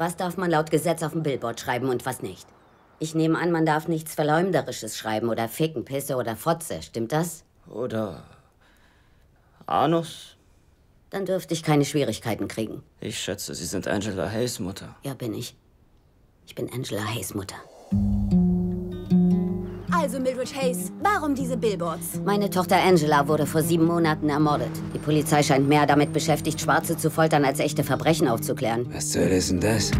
Was darf man laut Gesetz auf dem Billboard schreiben und was nicht? Ich nehme an, man darf nichts Verleumderisches schreiben oder Ficken, Pisse oder Fotze. Stimmt das? Oder Anus? Dann dürfte ich keine Schwierigkeiten kriegen. Ich schätze, Sie sind Angela Hayes Mutter. Ja, bin ich. Ich bin Angela Hayes Mutter. Also, Mildred Hayes, warum diese Billboards? Meine Tochter Angela wurde vor sieben Monaten ermordet. Die Polizei scheint mehr damit beschäftigt, Schwarze zu foltern, als echte Verbrechen aufzuklären. Was zur Hölle ist denn das?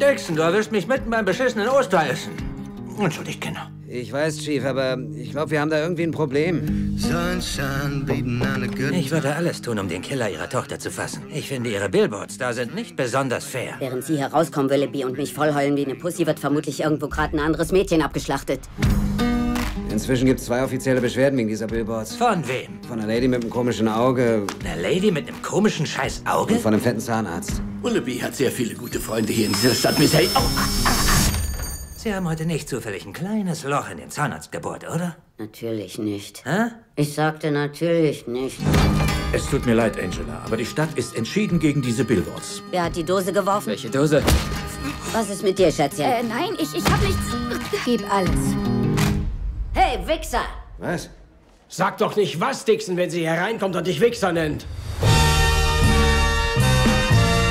Dixon, du erwischst mich mitten beim beschissenen Osteressen. Entschuldigt, Kinder. Ich weiß, Chief, aber ich glaube, wir haben da irgendwie ein Problem. Ich würde alles tun, um den Killer ihrer Tochter zu fassen. Ich finde, ihre Billboards da sind nicht besonders fair. Während Sie herauskommen, Willoughby, und mich vollheulen wie eine Pussy, wird vermutlich irgendwo gerade ein anderes Mädchen abgeschlachtet. Inzwischen gibt es zwei offizielle Beschwerden wegen dieser Billboards. Von wem? Von einer Lady mit einem komischen Auge Eine Lady mit einem komischen scheiß und Auge? von einem fetten Zahnarzt. Willoughby hat sehr viele gute Freunde hier in dieser Stadt, Miss Hay. Oh, Sie haben heute nicht zufällig ein kleines Loch in den Zahnarzt gebohrt, oder? Natürlich nicht. Hä? Ich sagte natürlich nicht. Es tut mir leid, Angela, aber die Stadt ist entschieden gegen diese Billboards. Wer hat die Dose geworfen? Welche Dose? Was ist mit dir, Schätzchen? Äh, nein, ich, ich hab nichts. Gib alles. Hey, Wichser! Was? Sag doch nicht was, Dixon, wenn sie hereinkommt und dich Wichser nennt.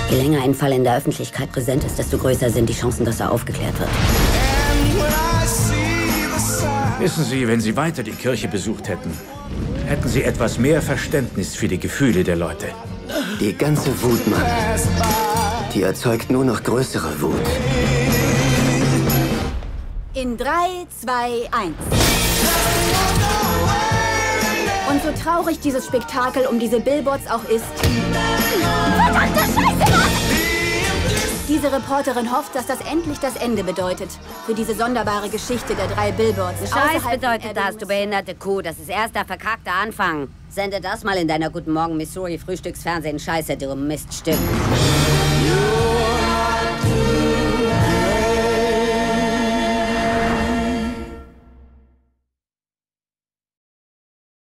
Je länger ein Fall in der Öffentlichkeit präsent ist, desto größer sind die Chancen, dass er aufgeklärt wird. Wissen Sie, wenn Sie weiter die Kirche besucht hätten, hätten Sie etwas mehr Verständnis für die Gefühle der Leute. Die ganze Wut, Mann. Die erzeugt nur noch größere Wut. In 3, 2, 1. Und so traurig dieses Spektakel um diese Billboards auch ist. Verdammte Scheiße, Mann! Diese Reporterin hofft, dass das endlich das Ende bedeutet. Für diese sonderbare Geschichte der drei Billboards. Scheiß bedeutet das, du behinderte Kuh. Das ist erst der verkackte Anfang. Sende das mal in deiner Guten Morgen Missouri Frühstücksfernsehen. Scheiße, du Miststück.